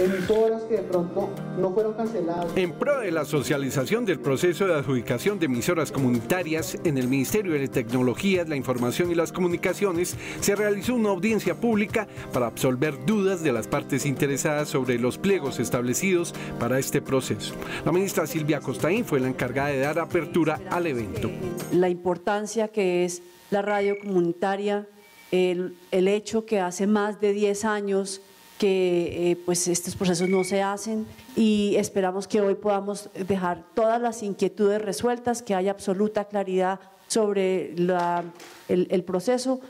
emisoras que de pronto no fueron canceladas. En pro de la socialización del proceso de adjudicación de emisoras comunitarias en el Ministerio de Tecnologías, la Información y las Comunicaciones, se realizó una audiencia pública para absolver dudas de las partes interesadas sobre los pliegos establecidos para este proceso. La ministra Silvia Costaín fue la encargada de dar apertura al evento. La importancia que es la radio comunitaria, el, el hecho que hace más de 10 años que eh, pues estos procesos no se hacen y esperamos que hoy podamos dejar todas las inquietudes resueltas, que haya absoluta claridad sobre la, el, el proceso.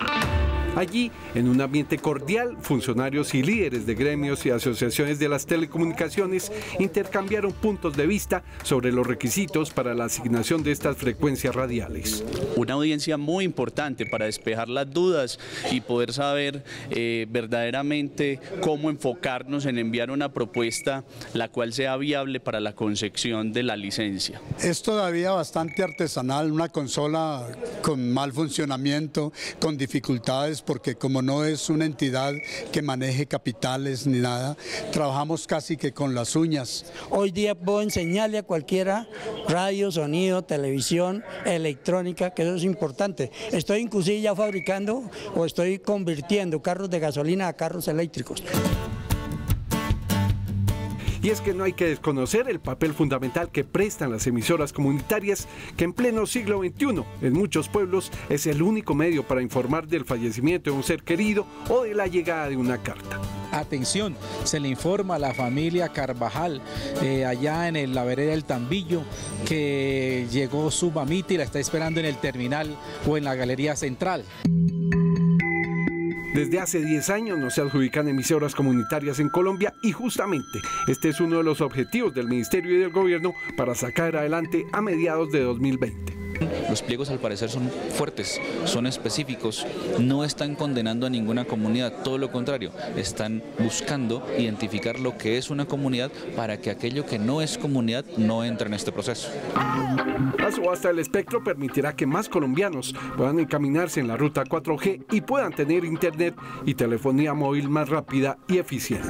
Allí, en un ambiente cordial, funcionarios y líderes de gremios y asociaciones de las telecomunicaciones intercambiaron puntos de vista sobre los requisitos para la asignación de estas frecuencias radiales. Una audiencia muy importante para despejar las dudas y poder saber eh, verdaderamente cómo enfocarnos en enviar una propuesta la cual sea viable para la concepción de la licencia. Es todavía bastante artesanal, una consola con mal funcionamiento, con dificultades porque como no es una entidad que maneje capitales ni nada, trabajamos casi que con las uñas. Hoy día puedo enseñarle a cualquiera radio, sonido, televisión, electrónica, que eso es importante. Estoy inclusive ya fabricando o estoy convirtiendo carros de gasolina a carros eléctricos. Y es que no hay que desconocer el papel fundamental que prestan las emisoras comunitarias, que en pleno siglo XXI, en muchos pueblos, es el único medio para informar del fallecimiento de un ser querido o de la llegada de una carta. Atención, se le informa a la familia Carvajal, eh, allá en el, la vereda del Tambillo, que llegó su mamita y la está esperando en el terminal o en la galería central. Desde hace 10 años no se adjudican emisoras comunitarias en Colombia y justamente este es uno de los objetivos del Ministerio y del Gobierno para sacar adelante a mediados de 2020. Los pliegos al parecer son fuertes, son específicos, no están condenando a ninguna comunidad, todo lo contrario, están buscando identificar lo que es una comunidad para que aquello que no es comunidad no entre en este proceso. La subasta del espectro permitirá que más colombianos puedan encaminarse en la ruta 4G y puedan tener internet y telefonía móvil más rápida y eficiente.